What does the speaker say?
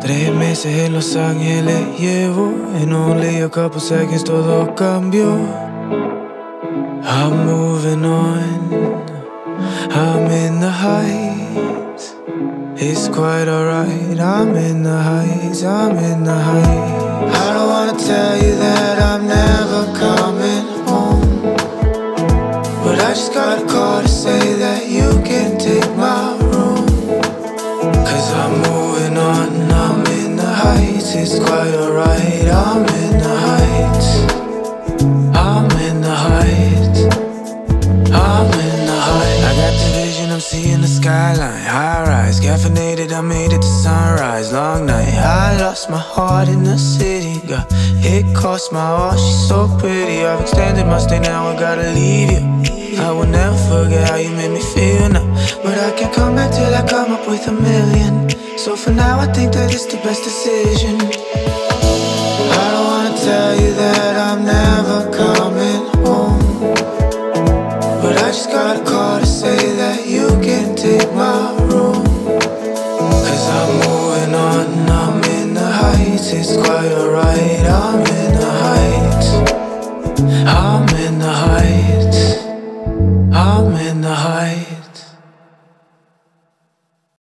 Tres meses en Los Ángeles llevo, en only a couple seconds todo cambió. I'm moving on, I'm in the heights. It's quite alright, I'm in the heights, I'm in the heights. I don't wanna tell you just got a call to say that you can take my room. Cause I'm moving on. I'm in the heights. It's quite alright. I'm in the heights. I'm in the heights. I'm in the heights. I got the vision, I'm seeing the skyline. High rise, caffeinated, I made it to sunrise. Long night, I lost my heart in the city. Girl, it cost my all, she's so pretty. I've extended my stay, now I gotta leave you. I will never forget how you made me feel now. But I can't come back till I come up with a million. So for now, I think that it's the best decision. I don't wanna tell you that I'm never coming home. But I just got a call to say that you can take my room. Cause I'm moving on, I'm in the heights, it's quite alright, I'm in